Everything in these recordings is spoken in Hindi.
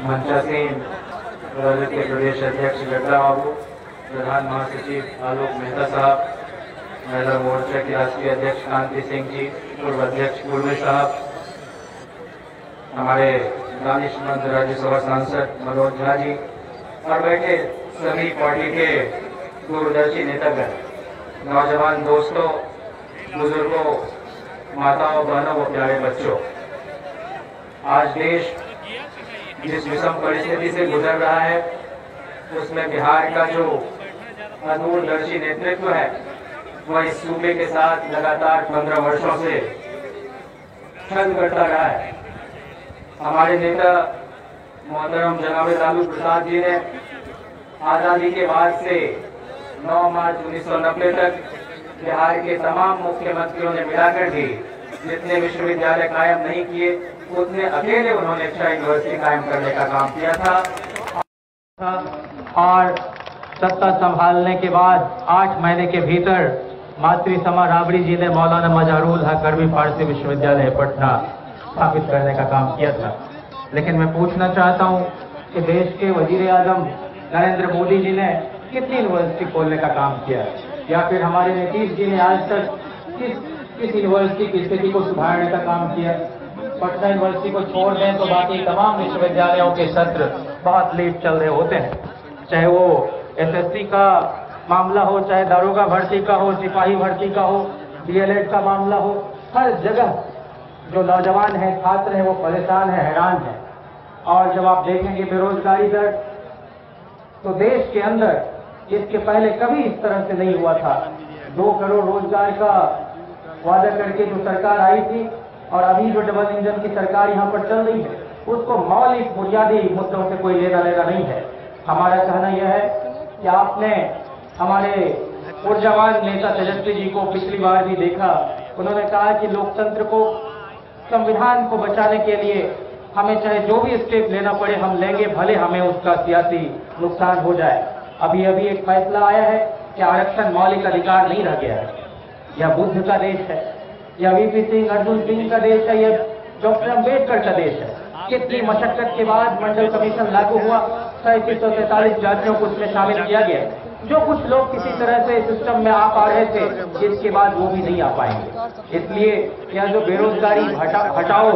मंचासीन राजद के प्रदेश अध्यक्ष गड्डा बाबू, प्रधान महासचिव आलोक मेहता साहब, महिला मोर्चा के राष्ट्रीय अध्यक्ष कांति सिंह जी, पूर्व अध्यक्ष पूर्वे साहब, हमारे दानिशमंद राज्यसभा सांसद मनोज झा जी, और बैठे सभी पार्टी के दूरदर्शी नेतागण, नौजवान दोस्तों, बुज़ुर्गों, माताओं, बहनों, व प्यारे बच्चों। आज देश जिस विषम परिस्थिति से गुजर रहा है, उसमें बिहार का जो अदूरदर्शी नेतृत्व है, वह इस सूबे के साथ लगातार पंद्रह वर्षों से छल करता रहा है। हमारे नेता मोहतरम जनाब लालू प्रसाद जी ने आज़ादी के बाद से 9 मार्च 1990 तक बिहार के तमाम मुख्यमंत्रियों ने मिलाकर भी जितने विश्वविद्यालय कायम नहीं किए, उतने अकेले उन्होंने छह यूनिवर्सिटी कायम करने का काम किया था। और सत्ता संभालने के बाद आठ महीने के भीतर मातृ समा राबड़ी जी ने मौलाना मजारुल हक फारसी विश्वविद्यालय पटना स्थापित करने का काम किया था। लेकिन मैं पूछना चाहता हूँ कि देश के वज़ीर आज़म नरेंद्र मोदी जी ने कितनी यूनिवर्सिटी खोलने का काम किया? या फिर हमारे नीतीश जी ने आज तक किस किस यूनिवर्सिटी की स्थिति को सुधारने का काम किया। पटना यूनिवर्सिटी को छोड़ दें तो बाकी तमाम विश्वविद्यालयों के सत्र बहुत लेट चल रहे होते हैं। चाहे वो एसएससी का मामला हो, चाहे दारोगा भर्ती का हो, सिपाही भर्ती का हो डीएलएड का मामला हो, हर जगह जो नौजवान हैं, छात्र हैं, वो परेशान हैं, हैरान हैं। और जब आप देखेंगे बेरोजगारी दर तो देश के अंदर इसके पहले कभी इस तरह से नहीं हुआ था। दो करोड़ रोज़गार का वादा करके जो सरकार आई थी और अभी जो डबल इंजन की सरकार यहाँ पर चल रही है, उसको मौलिक बुनियादी मुद्दों से कोई लेना लेना नहीं है। हमारा कहना यह है कि आपने हमारे ऊर्जावान नेता तेजस्वी जी को पिछली बार भी देखा। उन्होंने कहा कि लोकतंत्र को, संविधान को बचाने के लिए हमें चाहे जो भी स्टेप लेना पड़े, हम लेंगे, भले हमें उसका सियासी नुकसान हो जाए। अभी अभी एक फैसला आया है कि आरक्षण मौलिक अधिकार नहीं रह गया है। यह बुद्ध का देश है, या वीपी सिंह, अर्जुन सिंह का देश है, या डॉक्टर अंबेडकर का देश है। कितनी मशक्कत के बाद मंडल कमीशन लागू हुआ, सैंतीस सौ तैतालीस जातियों को उसमें शामिल किया गया। जो कुछ लोग किसी तरह से सिस्टम में आ पा रहे थे इसके बाद वो भी नहीं आ पाएँगे। इसलिए यह जो बेरोजगारी हटा, हटाओ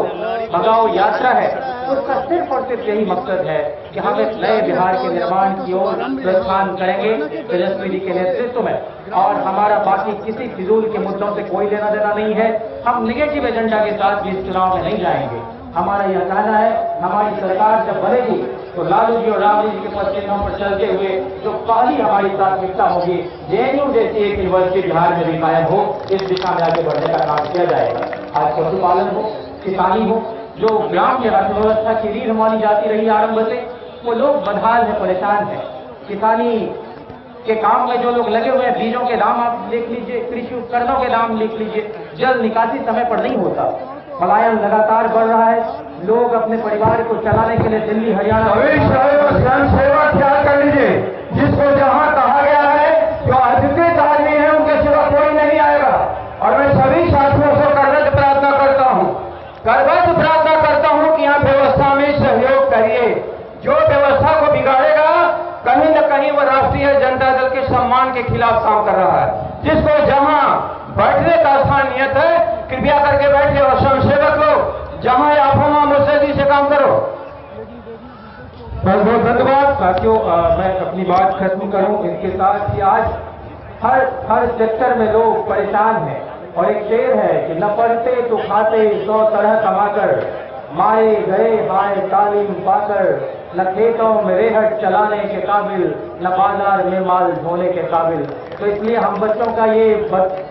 भगाओ यात्रा है उसका सिर्फ़ और सिर्फ़ यही मकसद है कि हम एक नए बिहार के निर्माण की ओर प्रस्थान करेंगे तेजस्वी जी के नेतृत्व में। और हमारा बाकी किसी फिजूल के मुद्दों से कोई लेना देना नहीं है। हम निगेटिव एजेंडा के साथ भी इस चुनाव में नहीं जाएँगे। हमारा यह कहना है हमारी सरकार जब बनेगी तो लालू जी और राम जी के चिन्हों पर चलते हुए जो पहली हमारी प्राथमिकता होगी जेएनयू जैसी एक यूनिवर्सिटी बिहार में भी कायम हो, इस दिशा में आगे बढ़ने का काम किया जाएगा। आज पशुपालन हो, किसानी हो, जो ग्राम की अर्थव्यवस्था की रीढ़ मानी जाती रही आरंभ से, वो लोग बदहाल है, परेशान है। किसानी के काम में जो लोग लगे हुए हैं, बीजों के दाम आप लिख लीजिए, कृषि उपकरणों के दाम लिख लीजिए जल निकासी समय पर नहीं होता। पलायन लगातार बढ़ रहा है लोग अपने परिवार को चलाने के लिए दिल्ली, हरियाणा स्वयं सेवा ख्याल कर लीजिए। जिसको जहाँ कहा गया है, जो अधिकृत आदमी है, उनके सिवा कोई नहीं आएगा। और मैं सभी साथियों से करवत प्रार्थना करता हूँ। करवत प्रार्थना करता हूँ कि यहाँ व्यवस्था में सहयोग करिए। जो व्यवस्था को बिगाड़ेगा, कहीं न कहीं वो राष्ट्रीय जनता दल के सम्मान के खिलाफ काम कर रहा है। जिसको जहाँ बैठने का स्थान नियत है, कृपया करके बैठे और स्वयंसेवक लोग जहाँ आप हम मुस्तैदी से काम करो बहुत बहुत धन्यवाद। साथियों मैं अपनी बात खत्म करूँ इसके साथ ही आज हर हर सेक्टर में लोग परेशान हैं और एक शेर है कि न पढ़ते तो खाते सौ तरह कमाकर मारे गए हाय तालीम पाकर, न खेतों में रेहट चलाने के काबिल, न बाज़ार में माल ढोने के काबिल। तो इसलिए हम बच्चों का ये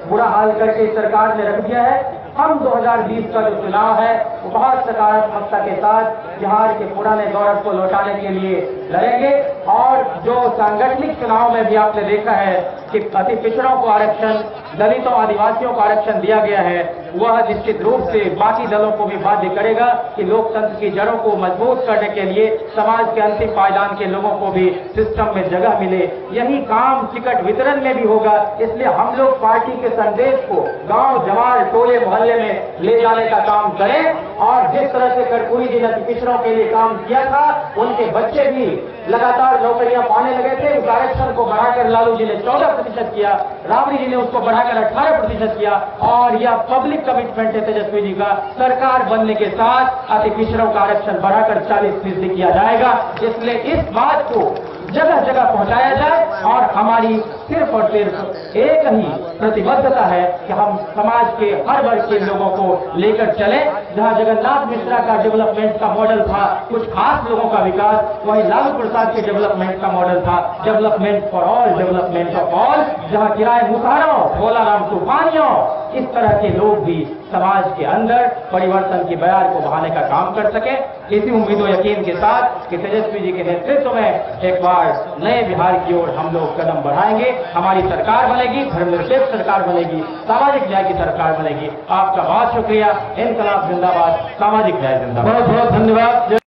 बुरा हाल करके सरकार ने रख दिया है। हम 2020 का जो चुनाव है बहुत सकारात्मकता के साथ बिहार के पुराने गौरव को लौटाने के लिए लड़ेंगे। और जो सांगठनिक चुनाव में भी आपने देखा है कि अति पिछड़ों को आरक्षण, दलितों, आदिवासियों को आरक्षण दिया गया है, वह निश्चित रूप से बाकी दलों को भी बाध्य करेगा कि लोकतंत्र की जड़ों को मज़बूत करने के लिए समाज के अंतिम पायदान के लोगों को भी सिस्टम में जगह मिले। यही काम टिकट वितरण में भी होगा, इसलिए हम लोग पार्टी के संदेश को गाँव जवार टोले मोहल्ले में ले जाने का काम करें। और जिस तरह से कर्पूरी जी ने पिछड़ों के लिए काम किया था। उनके बच्चे भी लगातार नौकरियाँ पाने लगे थे। उस आरक्षण को बढ़ाकर लालू जी ने चौदह प्रतिशत किया, राबड़ी जी ने उसको बढ़ाकर अठारह प्रतिशत किया और यह पब्लिक कमिटमेंट है तेजस्वी जी का। सरकार बनने के साथ अति पिछड़ों का आरक्षण बढ़ाकर चालीस फ़ीसदी किया जाएगा। इसलिए इस बात को जगह जगह पहुँचाया जाए और हमारी सिर्फ़ और सिर्फ़ एक ही प्रतिबद्धता है कि हम समाज के हर वर्ग के लोगों को लेकर चले। जहाँ जगन्नाथ मिश्रा का डेवलपमेंट का मॉडल था, कुछ खास लोगों का विकास, वही लालू प्रसाद के डेवलपमेंट का मॉडल था। Development for all development of all जहाँ किराए मुसारों भोलाराम तूफानियों, इस तरह के लोग भी समाज के अंदर परिवर्तन की बयार को बढ़ाने का काम कर सके। इसी उम्मीदों यकीन के साथ कि तेजस्वी जी के नेतृत्व में एक बार नए बिहार की ओर हम लोग कदम बढ़ाएँगे, हमारी सरकार बनेगी धर्मनिरपेक्ष सरकार बनेगी, सामाजिक न्याय की सरकार बनेगी। आपका बहुत शुक्रिया, इनकलाब जिंदाबाद, सामाजिक न्याय जिंदाबाद। बहुत बहुत धन्यवाद।